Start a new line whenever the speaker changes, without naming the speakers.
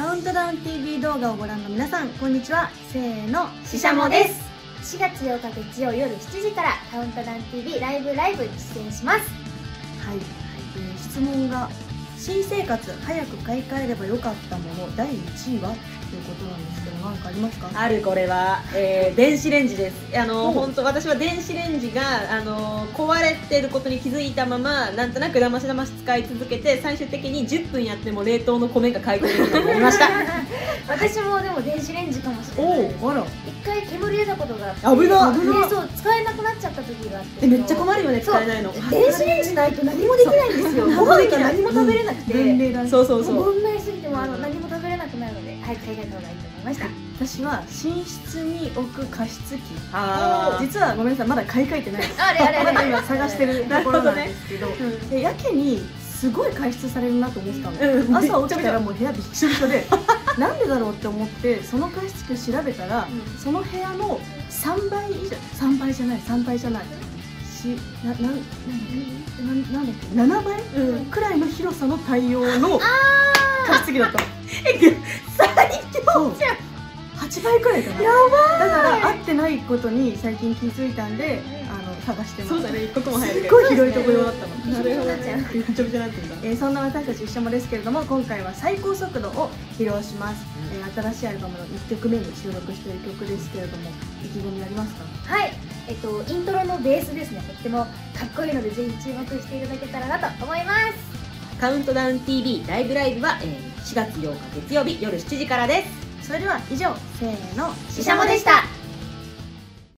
カウントダウン TV 動画をご覧の皆さんこんにちは。せーの。
ししゃもです。4月8日月曜夜7時からカウントダウン TV ライブライブに出演します。
はい、えー質問が新生活早く買い替えればよかったもの第1位は？ということなんですけど何かありますか？
あるこれは、えー電子レンジです。あの
お
本当私は電子レンジがあの壊れてることに気づいたままなんとなくだましだまし使い続けて最終的に10分やっても冷凍の米が解凍できるようになりました。
私もでも電子レンジかもしれない。です
おおあら。
一回煙出たことがあって
危な
でそう使えなくなっちゃった時があって。
えめっちゃ困るよね使えないの。
電子レンジないと何もできないんですよ。ご飯が何も食べれなくて、
便利だね
そうそうそう。
もう問題すぎてもあの何もなので早く買い替えた方がいいと思いました。
私は寝室に置く加湿器
あー。
実はごめんなさいまだ買い替えてない。です
あれあれあれ。
まだ今探してるところなんですけどでやけにすごい加湿されるなと思ってたの、
うん。
朝起きたらもう部屋びっしょびしょでなんでだろうって思ってその加湿器を調べたら、
うん。
その部屋の3倍以上3倍じゃない3倍じゃないしななんなななんだっけ7倍、
うん。
くらいの広さの対応の加湿器だったの
最
そう。8倍くらいかな。やばだから合ってないことに最近気づいたんであの探してます。
そうだね。一刻も早く
すっごい広いところだったの。
なるほど
ちゃう
ね。びちょびちょになってんだ
えーそんな私たち一緒もですけれども今回は最高速度を披露します、えー新しいアルバムの1曲目に収録している曲ですけれども意気込みありますか？
はい。えっとイントロのベースですね。とってもかっこいいのでぜひ注目していただけたらなと思います。
カウントダウン TV ライブライブは、えー4月8日月曜日夜7時からです。
それでは以上せーの
ししゃもでした。